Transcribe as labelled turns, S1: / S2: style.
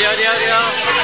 S1: ja, ja, ja.